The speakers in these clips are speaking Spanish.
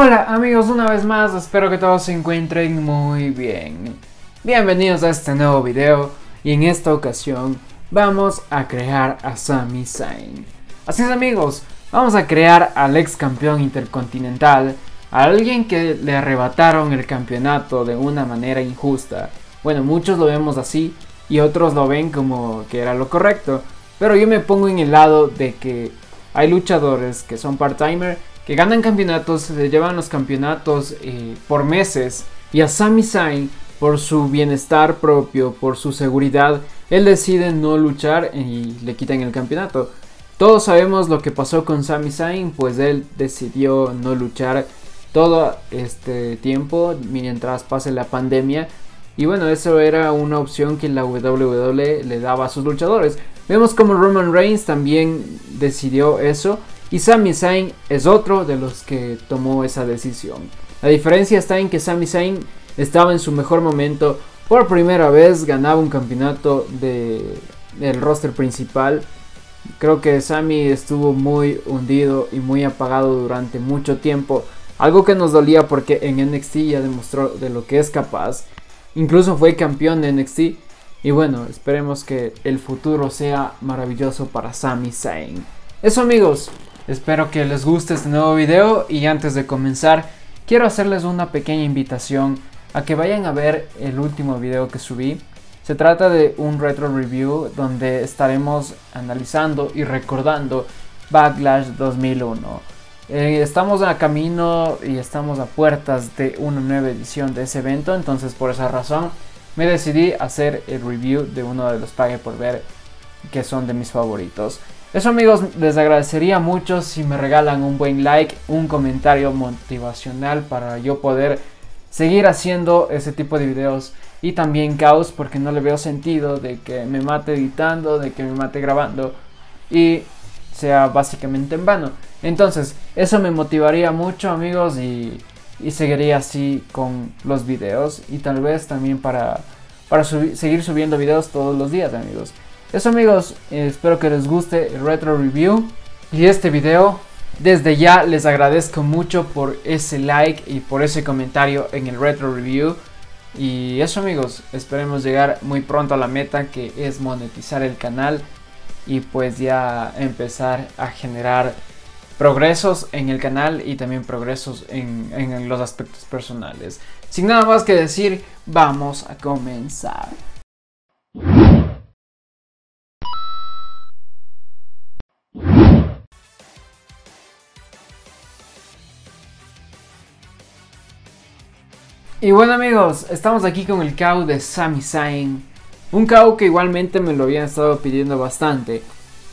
Hola amigos, una vez más, espero que todos se encuentren muy bien. Bienvenidos a este nuevo video y en esta ocasión vamos a crear a Sami Zayn. Así es amigos, vamos a crear al ex campeón intercontinental, a alguien que le arrebataron el campeonato de una manera injusta. Bueno, muchos lo vemos así y otros lo ven como que era lo correcto, pero yo me pongo en el lado de que hay luchadores que son part-timer que ganan campeonatos, se llevan los campeonatos eh, por meses. Y a Sami Zayn, por su bienestar propio, por su seguridad, él decide no luchar y le quitan el campeonato. Todos sabemos lo que pasó con Sami Zayn, pues él decidió no luchar todo este tiempo mientras pase la pandemia. Y bueno, eso era una opción que la WWE le daba a sus luchadores. Vemos como Roman Reigns también decidió eso y Sami Zayn es otro de los que tomó esa decisión. La diferencia está en que Sami Zayn estaba en su mejor momento. Por primera vez ganaba un campeonato de, del roster principal. Creo que Sami estuvo muy hundido y muy apagado durante mucho tiempo. Algo que nos dolía porque en NXT ya demostró de lo que es capaz. Incluso fue campeón de NXT. Y bueno, esperemos que el futuro sea maravilloso para Sami Zayn. Eso amigos, Espero que les guste este nuevo video y antes de comenzar quiero hacerles una pequeña invitación a que vayan a ver el último video que subí. Se trata de un retro review donde estaremos analizando y recordando Backlash 2001. Eh, estamos a camino y estamos a puertas de una nueva edición de ese evento, entonces por esa razón me decidí hacer el review de uno de los Pague por ver que son de mis favoritos. Eso amigos, les agradecería mucho si me regalan un buen like, un comentario motivacional para yo poder seguir haciendo ese tipo de videos y también caos porque no le veo sentido de que me mate editando, de que me mate grabando y sea básicamente en vano. Entonces, eso me motivaría mucho amigos y, seguiría así con los videos y tal vez también para, para seguir subiendo videos todos los días amigos. Eso amigos, espero que les guste el retro review y este video. Desde ya les agradezco mucho por ese like y por ese comentario en el retro review. Y eso amigos, esperemos llegar muy pronto a la meta que es monetizar el canal y pues ya empezar a generar progresos en el canal y también progresos en, en los aspectos personales. Sin nada más que decir, vamos a comenzar. Y bueno amigos, estamos aquí con el KO de Sami Zayn. Un KO que igualmente me lo habían estado pidiendo bastante.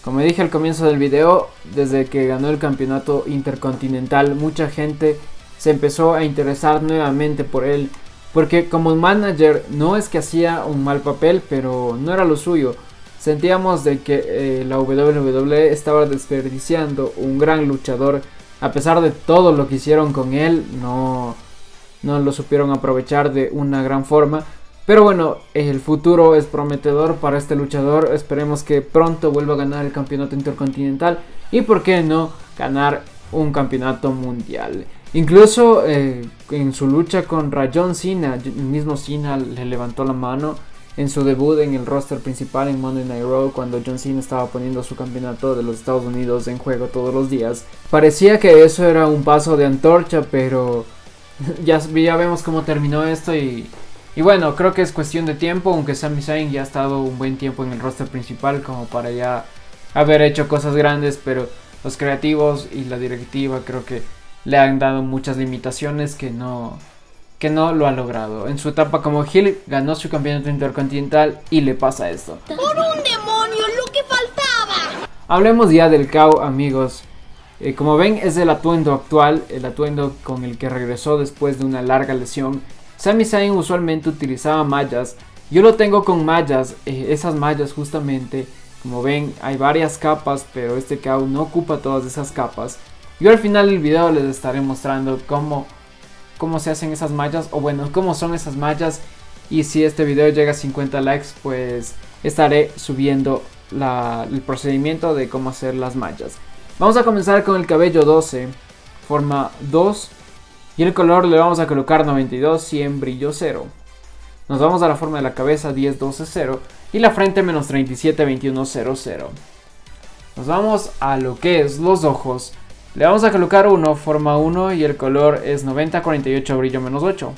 Como dije al comienzo del video, desde que ganó el campeonato intercontinental, mucha gente se empezó a interesar nuevamente por él. Porque como manager no es que hacía un mal papel, pero no era lo suyo. Sentíamos de que eh, la WWE estaba desperdiciando un gran luchador. A pesar de todo lo que hicieron con él, no, no lo supieron aprovechar de una gran forma. Pero bueno, el futuro es prometedor para este luchador. Esperemos que pronto vuelva a ganar el campeonato intercontinental y por qué no ganar un campeonato mundial. Incluso eh, en su lucha contra John Cena, el mismo Cena le levantó la mano en su debut en el roster principal en Monday Night Raw cuando John Cena estaba poniendo su campeonato de los Estados Unidos en juego todos los días. Parecía que eso era un paso de antorcha, pero ya, ya vemos cómo terminó esto y, y bueno, creo que es cuestión de tiempo, aunque Sami Zayn ya ha estado un buen tiempo en el roster principal como para ya haber hecho cosas grandes, pero los creativos y la directiva creo que le han dado muchas limitaciones que no que no lo ha logrado. En su etapa como Hill ganó su campeonato intercontinental y le pasa esto. ¡Por un demonio, lo que faltaba! Hablemos ya del KO, amigos. Eh, como ven es el atuendo actual, el atuendo con el que regresó después de una larga lesión. Sami Zayn usualmente utilizaba mallas, yo lo tengo con mallas, eh, esas mallas justamente, como ven hay varias capas, pero este KO no ocupa todas esas capas. Yo al final del video les estaré mostrando cómo, cómo se hacen esas mallas, o bueno, cómo son esas mallas. Y si este video llega a 50 likes, pues estaré subiendo el procedimiento de cómo hacer las mallas. Vamos a comenzar con el cabello 12, forma 2. Y el color le vamos a colocar 92, 100, brillo 0. Nos vamos a la forma de la cabeza 10, 12, 0. Y la frente menos 37, 21, 0, 0. Nos vamos a lo que es los ojos. Le vamos a colocar 1, forma 1 y el color es 90, 48, brillo menos 8.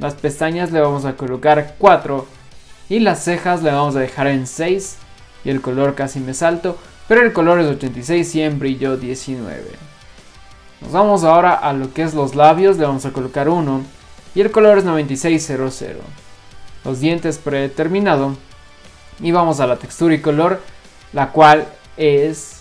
Las pestañas le vamos a colocar 4 y las cejas le vamos a dejar en 6 y el color casi me salto, pero el color es 86, 100, brillo 19. Nos vamos ahora a lo que es los labios, le vamos a colocar 1 y el color es 9600. Los dientes predeterminado y vamos a la textura y color, la cual es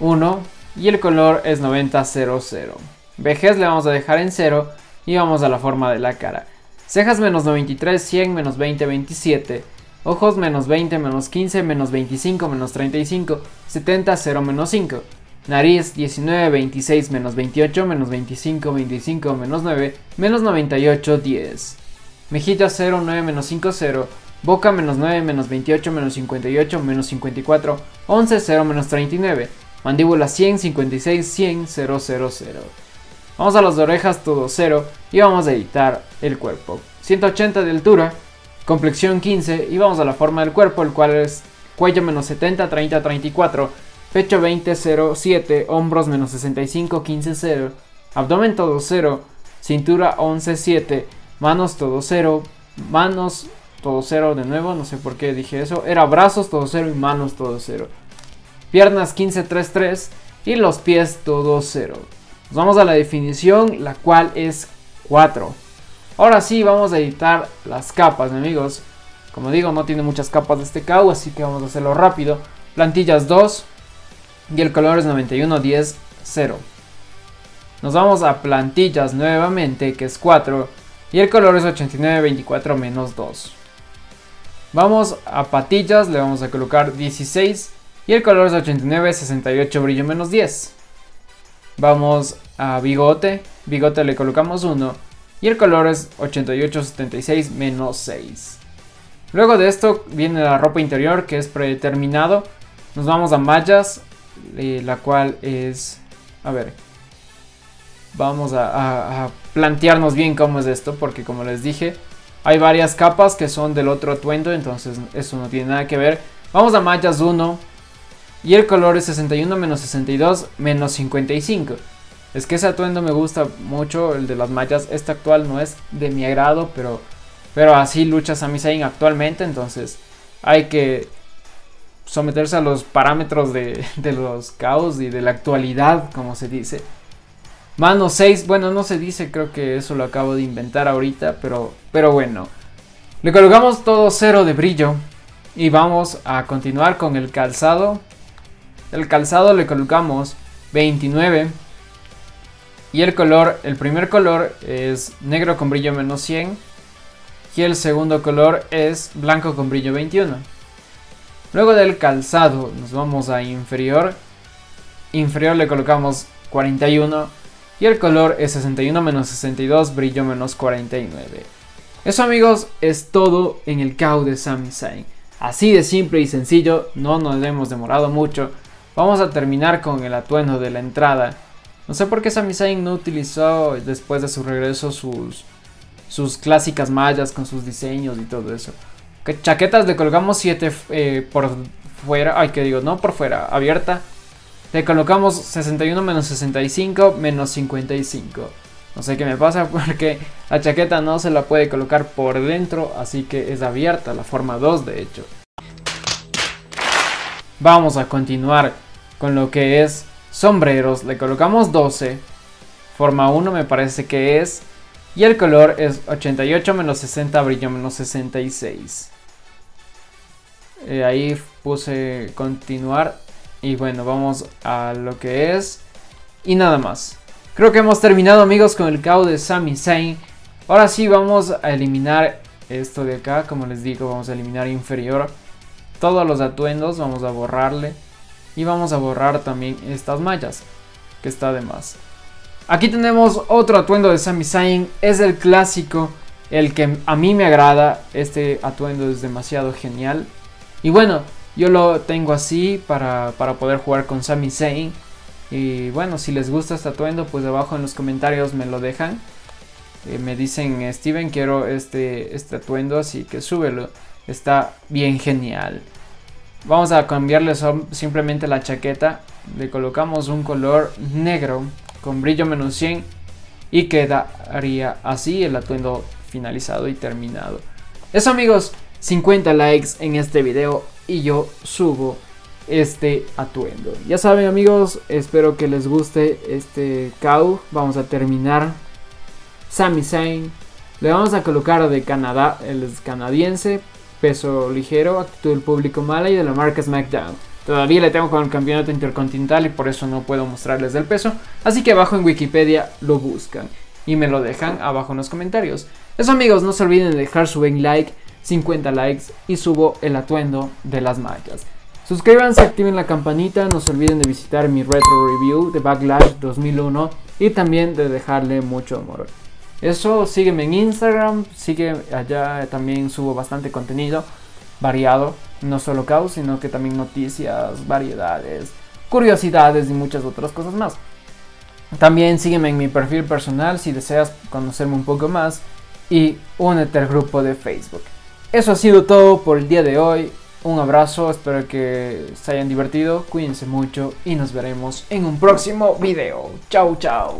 1 y el color es 9000. Vejez le vamos a dejar en 0 y vamos a la forma de la cara. Cejas menos 93, 100, menos 20, 27. Ojos menos 20, menos 15, menos 25, menos 35, 70, 0, menos 5. Nariz 19, 26, menos 28, menos 25, 25, menos 9, menos 98, 10. Mejilla 0, 9, menos 5, 0. Boca menos 9, menos 28, menos 58, menos 54, 11, 0, menos 39. Mandíbula 100, 56, 100, 0, 0, 0. Vamos a las orejas todo 0 y vamos a editar el cuerpo. 180 de altura, complexión 15 y vamos a la forma del cuerpo, el cual es cuello menos 70, 30, 34, pecho 20, 0, 7, hombros menos 65, 15, 0, abdomen todo 0, cintura 11, 7, manos todo 0, manos todo 0 de nuevo, no sé por qué dije eso, era brazos todo 0 y manos todo 0, piernas 15, 3, 3 y los pies todo 0. Nos vamos a la definición, la cual es 4. Ahora sí, vamos a editar las capas, amigos. Como digo, no tiene muchas capas de este CAU, así que vamos a hacerlo rápido. Plantillas 2 y el color es 91, 10, 0. Nos vamos a plantillas nuevamente, que es 4 y el color es 89, 24, menos 2. Vamos a patillas, le vamos a colocar 16 y el color es 89, 68, brillo menos 10. Vamos a bigote, bigote le colocamos 1 y el color es 8876 menos 6. Luego de esto viene la ropa interior que es predeterminado. Nos vamos a mallas, eh, la cual es... A ver. Vamos a, a, plantearnos bien cómo es esto, porque como les dije, hay varias capas que son del otro atuendo, entonces eso no tiene nada que ver. Vamos a mallas 1 y el color es 61 menos 62 menos 55. Es que ese atuendo me gusta mucho, el de las mallas. Este actual no es de mi agrado, pero, pero así lucha Sami Zayn actualmente. Entonces hay que someterse a los parámetros de, de los caos y de la actualidad, como se dice. Mano 6, bueno, no se dice, creo que eso lo acabo de inventar ahorita, pero, pero bueno. Le colocamos todo cero de brillo y vamos a continuar con el calzado. El calzado le colocamos 29 y el color, el primer color es negro con brillo menos 100. Y el segundo color es blanco con brillo 21. Luego del calzado nos vamos a inferior. Inferior le colocamos 41. Y el color es 61 menos 62, brillo menos 49. Eso amigos es todo en el KAU de Sami. Así de simple y sencillo, no nos hemos demorado mucho. Vamos a terminar con el atuendo de la entrada no sé por qué Sami Zayn no utilizó después de su regreso sus, sus clásicas mallas con sus diseños y todo eso. Que chaquetas le colocamos 7 eh, por fuera, ay que digo, no por fuera, abierta. Le colocamos 61 menos 65 menos 55. No sé qué me pasa porque la chaqueta no se la puede colocar por dentro, así que es abierta, la forma 2 de hecho. Vamos a continuar con lo que es sombreros, le colocamos 12. Forma 1 me parece que es. Y el color es 88 menos 60, brillo menos 66. Eh, ahí puse continuar. Y bueno, vamos a lo que es. Y nada más. Creo que hemos terminado amigos con el KO de Sami Zayn. Ahora sí vamos a eliminar esto de acá. Como les digo, vamos a eliminar inferior. Todos los atuendos vamos a borrarle. Y vamos a borrar también estas mallas, que está de más. Aquí tenemos otro atuendo de Sami Zayn, es el clásico, el que a mí me agrada, este atuendo es demasiado genial. Y bueno, yo lo tengo así para, para poder jugar con Sami Zayn. Y bueno, si les gusta este atuendo, pues abajo en los comentarios me lo dejan. eh, me dicen, Steven, quiero este, este atuendo, así que súbelo. Está bien genial. Vamos a cambiarle simplemente la chaqueta. Le colocamos un color negro con brillo menos 100 y quedaría así el atuendo finalizado y terminado. Eso amigos, 50 likes en este video y yo subo este atuendo. Ya saben amigos, espero que les guste este cow. Vamos a terminar. Sami Zayn. Le vamos a colocar de Canadá, el canadiense, peso ligero, actitud del público mala y de la marca SmackDown. Todavía le tengo con el campeonato intercontinental y por eso no puedo mostrarles el peso. Así que abajo en Wikipedia lo buscan y me lo dejan abajo en los comentarios. Eso amigos, no se olviden de dejar su buen like, 50 likes y subo el atuendo de las mallas. Suscríbanse, activen la campanita, no se olviden de visitar mi retro review de Backlash 2001 y también de dejarle mucho amor. Eso, sígueme en Instagram, sigue allá también subo bastante contenido variado, no solo caos, sino que también noticias, variedades, curiosidades y muchas otras cosas más. También sígueme en mi perfil personal si deseas conocerme un poco más y únete al grupo de Facebook. Eso ha sido todo por el día de hoy. Un abrazo, espero que se hayan divertido, cuídense mucho y nos veremos en un próximo video. Chau, chau.